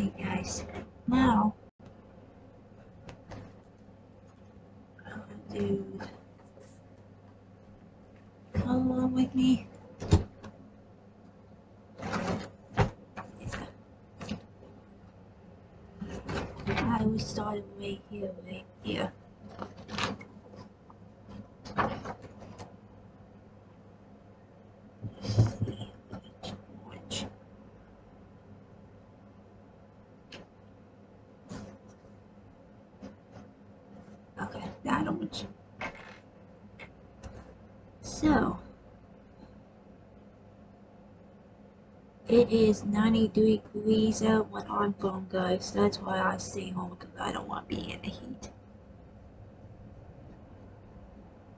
Alright guys, now oh, I'm do come along with me. I we started right here, right here. Let's see which which. So, it is 93 degrees out when I'm gone, guys. That's why I stay home because I don't want to be in the heat.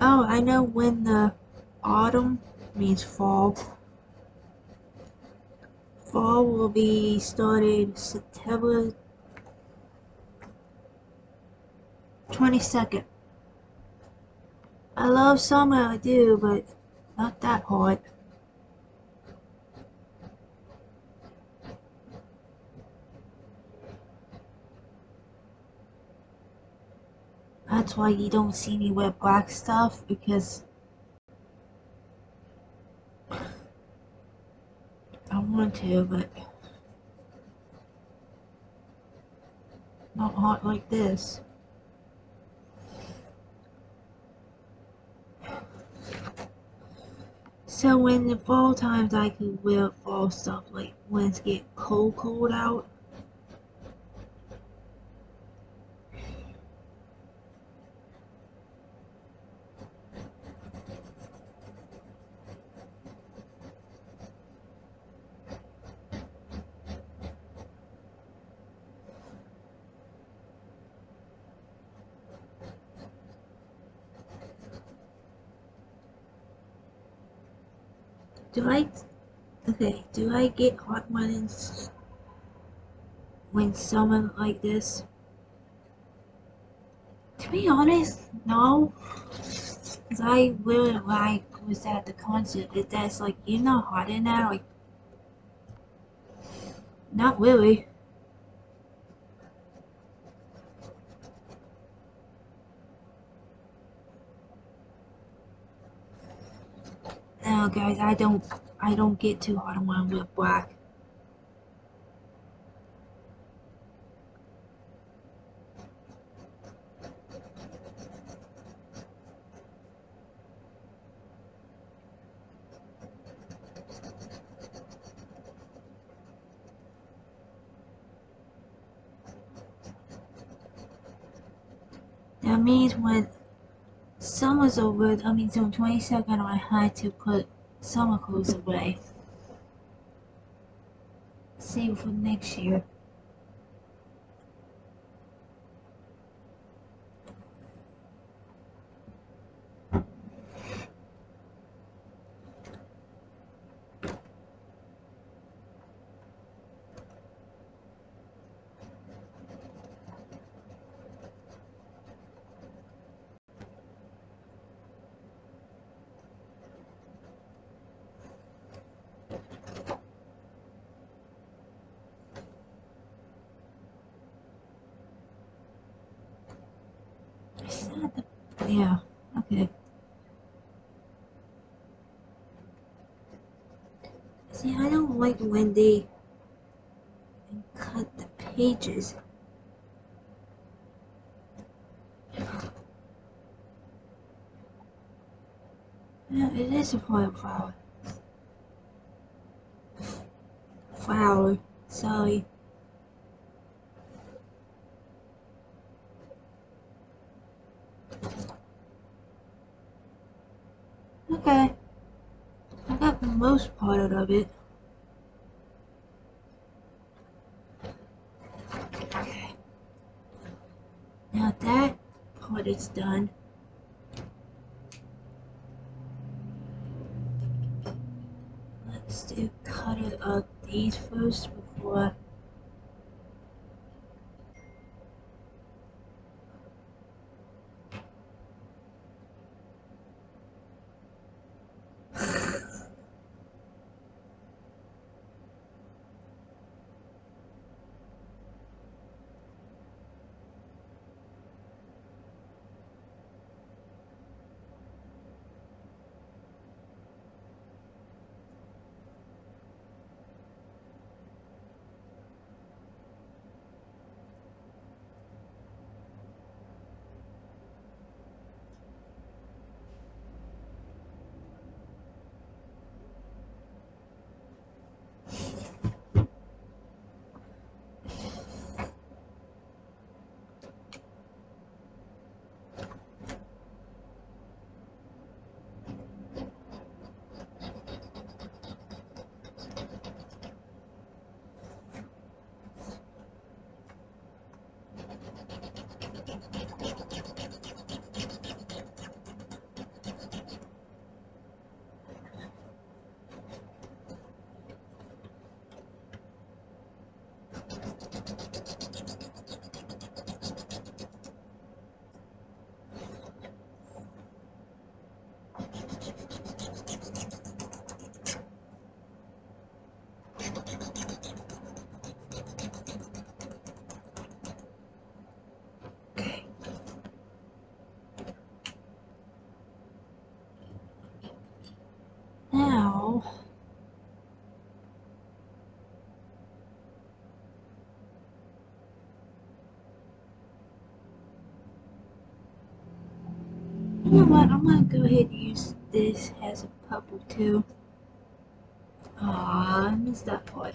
Oh, I know when the autumn means fall. Fall will be started September 22nd. I love summer, I do, but not that hot. That's why you don't see me wear black stuff because I want to, but not hot like this. So when the fall times I could wear fall stuff like when it's get cold cold out. Do I okay, do I get hot when it's when someone like this? To be honest, no. Cause I really like was at the concert that that's like you're not hot in there, like not really. No guys, I don't I don't get too hot when I'm with black. That means when summer's over, that means on 22nd I had to put summer goes away. Save for next year. That the- Yeah, okay. See, I don't like when they cut the pages. Yeah, it is a foil flower. Flower, sorry. Okay. I got the most part of it. Okay. Now that part is done. Let's do cut it up these first before You know what? I'm gonna go ahead and use this as a purple too. Aw, I missed that part.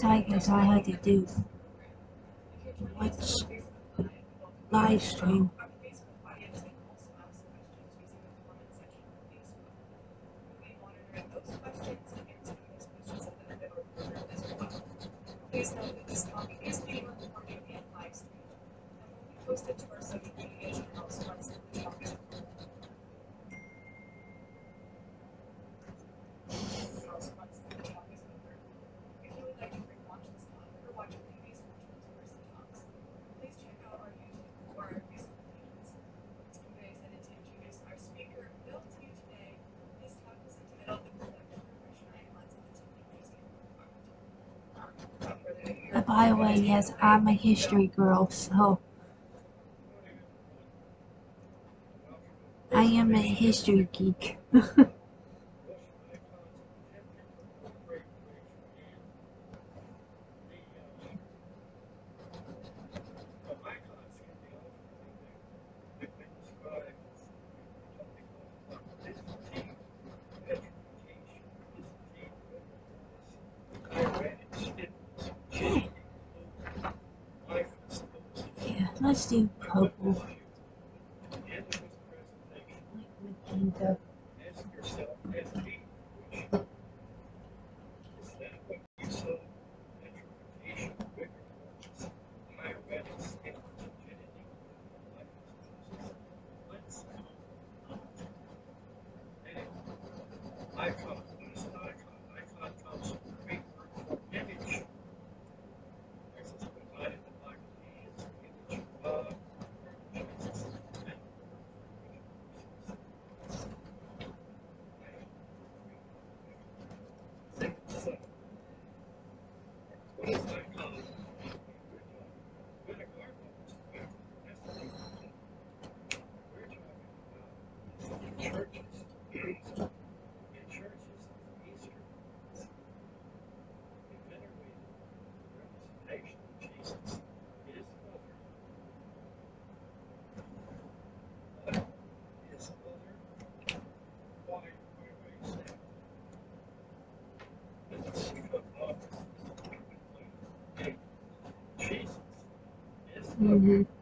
Tigers I had to do, which live stream. By the way, yes, I'm a history girl, so I am a history geek. Steve purple Mm-hmm.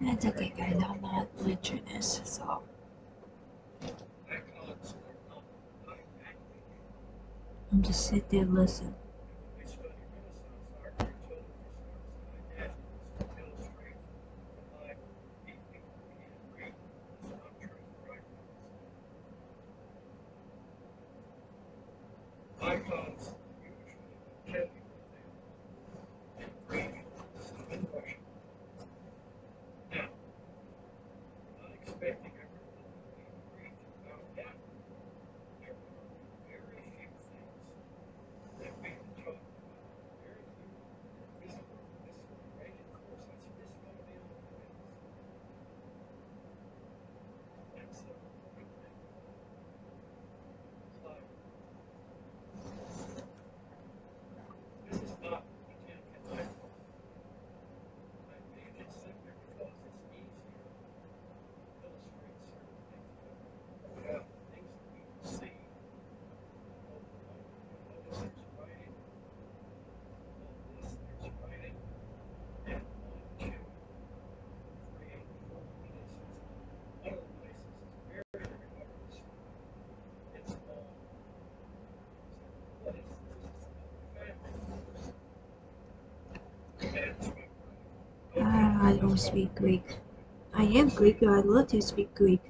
That's okay, guys. I'm not winter this, so. I'm just sit there listening. listen. I don't speak Greek. I am Greek. I love to speak Greek.